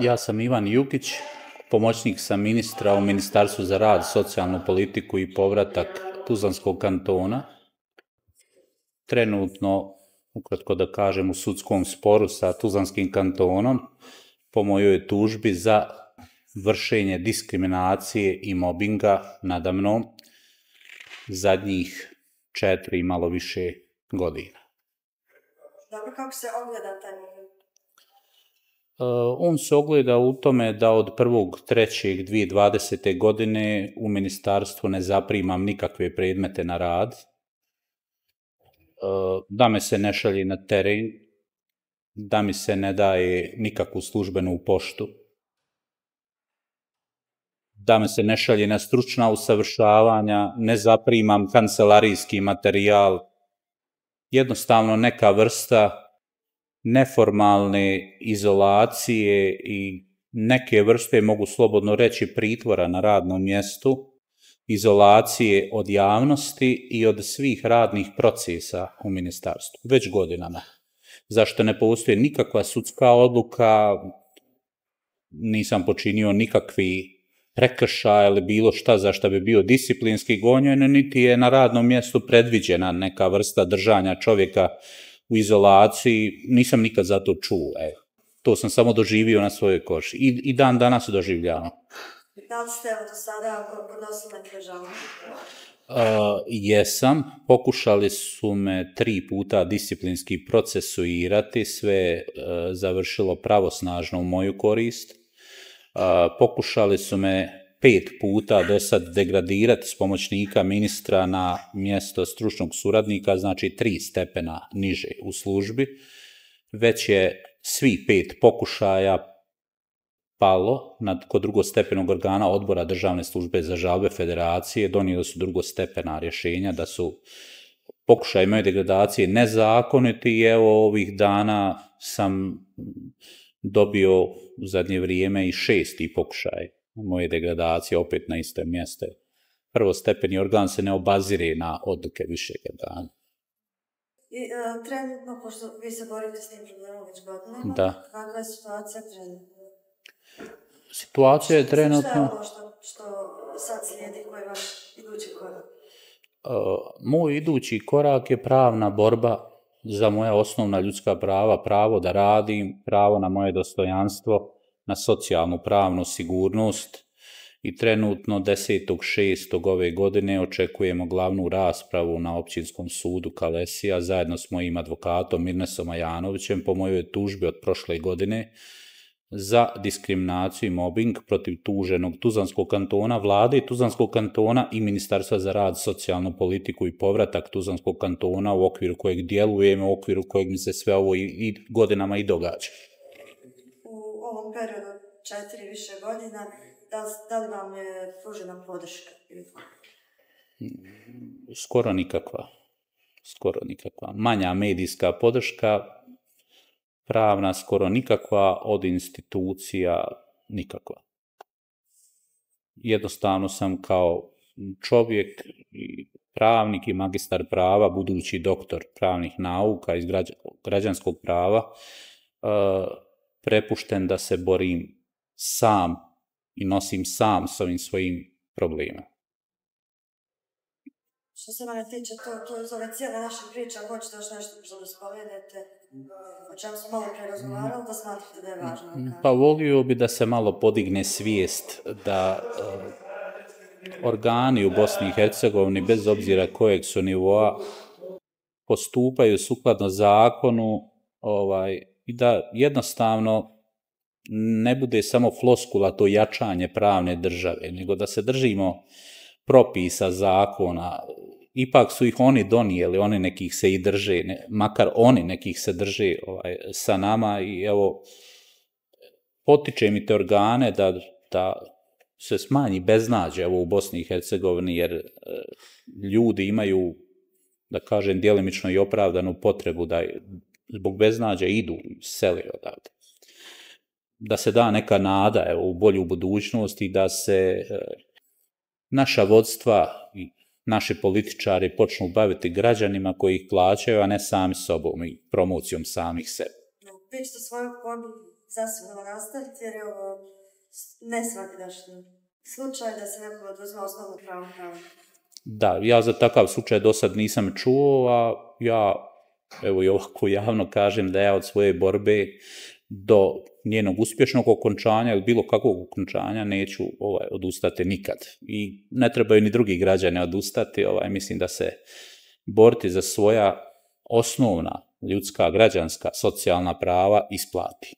Ja sam Ivan Jukić, pomoćnik sam ministra u Ministarstvu za rad, socijalnu politiku i povratak Tuzlanskog kantona. Trenutno, ukratko da kažem, u sudskom sporu sa Tuzlanskim kantonom po mojoj tužbi za vršenje diskriminacije i mobinga nadamnom zadnjih četiri i malo više godina. Dobro, kako se ogleda taj Eh, on se ogleda u tome da od 1.3.2020. godine u ministarstvu ne zaprimam nikakve predmete na rad, eh, da me se ne šalje na teren, da mi se ne daje nikakvu službenu poštu, da me se ne šalje na stručna usavršavanja, ne zaprimam kancelarijski materijal, jednostavno neka vrsta neformalne izolacije i neke vrste, mogu slobodno reći, pritvora na radnom mjestu, izolacije od javnosti i od svih radnih procesa u ministarstvu, već godinama. Zašto ne postoje nikakva sudska odluka, nisam počinio nikakvi prekrša ili bilo šta za šta bi bio disciplinski gonjen, niti je na radnom mjestu predviđena neka vrsta držanja čovjeka u izolaciji, nisam nikad za to čuo. E. To sam samo doživio na svojoj koši. I, i dan danas se doživljavamo. Da li ste evo do sada podnosili neke žalbe? Uh, jesam, pokušali su me tri puta disciplinski procesuirati, sve uh, završilo pravosnažno u moju korist. Uh, pokušali su me pet puta do sad degradirati s pomoćnika ministra na mjesto stručnog suradnika, znači tri stepena niže u službi. Već je svi pet pokušaja palo nad, kod drugostepenog organa odbora državne službe za žalbe federacije, donijeli su drugostepena rješenja da su pokušaj moje degradacije nezakoniti. I evo ovih dana sam dobio u zadnje vrijeme i šesti pokušaj moje degradacije opet na iste mjeste. Prvostepeni organ se ne obazire na odluke višeg organa. I uh, trenutno, pošto vi se borite s tim problemom već godinama, Da. kakva je situacija trenutno? Situacija je Šta je trenutno... ono što, što sad slijedi, koji je vaš idući korak? Uh, moj idući korak je pravna borba za moja osnovna ljudska prava, pravo da radim, pravo na moje dostojanstvo, na socijalnu pravnu sigurnost i trenutno 10.6. ove godine očekujemo glavnu raspravu na općinskom sudu Kalesija zajedno s mojim advokatom Mirnesom Ajanovićem po mojoj tužbi od prošle godine za diskriminaciju i mobbing protiv tuženog Tuzlanskog kantona, vlade Tuzlanskog kantona i Ministarstva za rad, socijalnu politiku i povratak Tuzlanskog kantona u okviru kojeg djelujemo, u okviru kojeg mi se sve ovo i, i godinama i događa. U periodu četiri više godina, da, li- da li vam je pružena podrška? skoro nikakva. Skoro nikakva. Manja medijska podrška, pravna skoro nikakva, od institucija nikakva. Jednostavno sam kao čovjek i pravnik i magistar prava, budući doktor pravnih nauka iz građanskog prava, eh, prepušten da se borim sam i nosim sam s ovim svojim problemima. Što se mene tiče, to, to je ove cijele naše priče, ako hoćete još nešto možda da spomenete, o čemu smo malo pre razgovarali, da smatrate da je važno. kažete. Pa volio bi da se malo podigne svijest da uh, organi u Bosni i Hercegovini, bez obzira kojeg su nivoa, postupaju sukladno zakonu ovaj, i da jednostavno ne bude samo floskula to jačanje pravne države, nego da se držimo propisa zakona. Ipak su ih oni donijeli, oni nekih se i drže, ne, makar oni nekih se drže ovaj, sa nama i evo, potiče mi te organe da, da se smanji beznađe evo u Bosni i Hercegovini, jer e, ljudi imaju, da kažem, djelimično i opravdanu potrebu da zbog beznađa idu seli odavde. Da se da neka nada evo, u bolju budućnost i da se e, naša vodstva i naši političari počnu baviti građanima koji ih plaćaju, a ne sami sobom i promocijom samih sebe. Vi ćete svoju borbu zasigurno nastaviti jer je ovo nesvakidašnji slučaj da se nekom oduzma osnovno pravo pravo. Da, ja za takav slučaj do sad nisam čuo, a ja, evo i ovako javno kažem da ja od svoje borbe do njenog uspješnog okončanja ili bilo kakvog okončanja neću ovaj, odustati nikad. I ne trebaju ni drugi građani odustati, ovaj, mislim da se boriti za svoja osnovna ljudska, građanska, socijalna prava isplati.